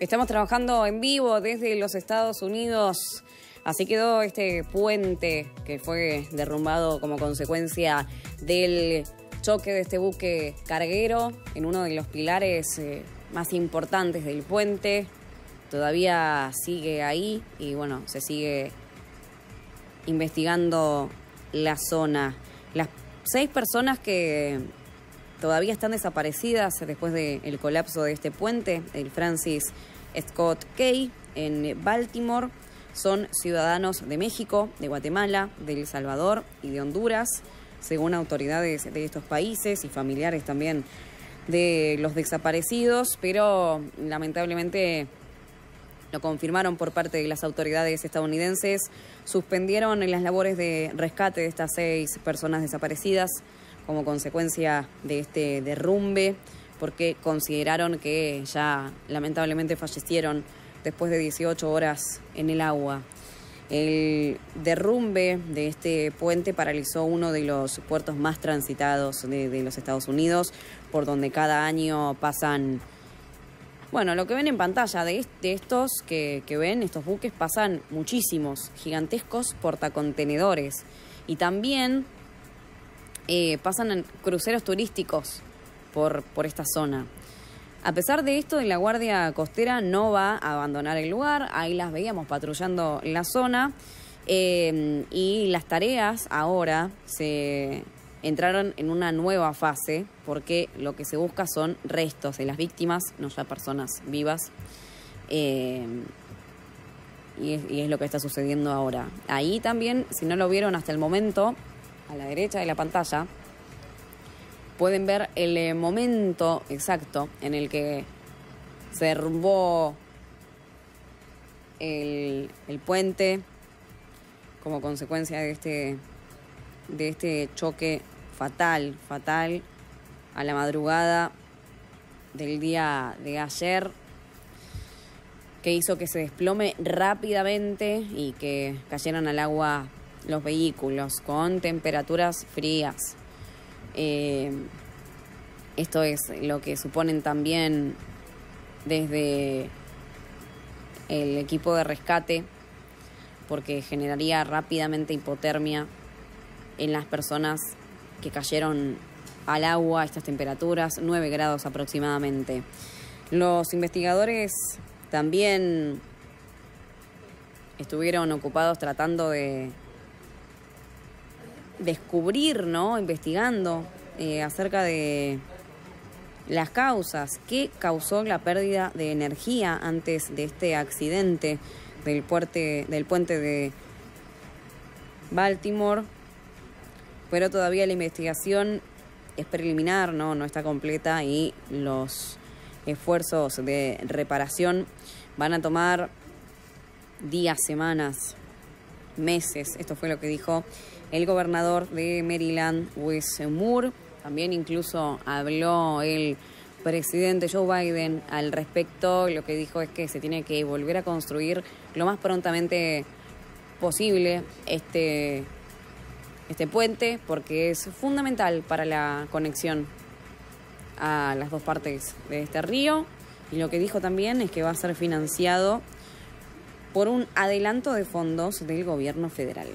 Estamos trabajando en vivo desde los Estados Unidos. Así quedó este puente que fue derrumbado como consecuencia del choque de este buque carguero en uno de los pilares eh, más importantes del puente. Todavía sigue ahí y bueno, se sigue investigando la zona. Las seis personas que todavía están desaparecidas después del colapso de este puente, el Francis Scott Key, en Baltimore. Son ciudadanos de México, de Guatemala, de El Salvador y de Honduras, según autoridades de estos países y familiares también de los desaparecidos, pero lamentablemente lo confirmaron por parte de las autoridades estadounidenses, suspendieron las labores de rescate de estas seis personas desaparecidas como consecuencia de este derrumbe, porque consideraron que ya lamentablemente fallecieron después de 18 horas en el agua. El derrumbe de este puente paralizó uno de los puertos más transitados de, los Estados Unidos, por donde cada año pasan, bueno, lo que ven en pantalla de, estos que, ven, estos buques, pasan muchísimos, gigantescos portacontenedores. Y también eh, pasan cruceros turísticos por, por esta zona. A pesar de esto, la Guardia Costera no va a abandonar el lugar, ahí las veíamos patrullando la zona eh, y las tareas ahora se entraron en una nueva fase porque lo que se busca son restos de las víctimas, no ya personas vivas. Eh, y es lo que está sucediendo ahora. Ahí también, si no lo vieron hasta el momento, a la derecha de la pantalla, pueden ver el eh, momento exacto en el que se derrumbó el, puente como consecuencia de este, de este choque fatal, fatal a la madrugada del día de ayer que hizo que se desplome rápidamente y que cayeran al agua los vehículos con temperaturas frías. Eh, esto es lo que suponen también desde el equipo de rescate, porque generaría rápidamente hipotermia en las personas que cayeron al agua a estas temperaturas, 9 grados aproximadamente. Los investigadores también estuvieron ocupados tratando de descubrir, ¿no? Investigando eh, acerca de las causas, qué causó la pérdida de energía antes de este accidente del, puente, del puente de Baltimore, pero todavía la investigación es preliminar, ¿no? no está completa y los esfuerzos de reparación van a tomar días, semanas, meses. Esto fue lo que dijo el gobernador de Maryland, Wes Moore. También incluso habló el presidente Joe Biden al respecto. Lo que dijo es que se tiene que volver a construir lo más prontamente posible este, este puente porque es fundamental para la conexión a las dos partes de este río. Y lo que dijo también es que va a ser financiado por un adelanto de fondos del gobierno federal.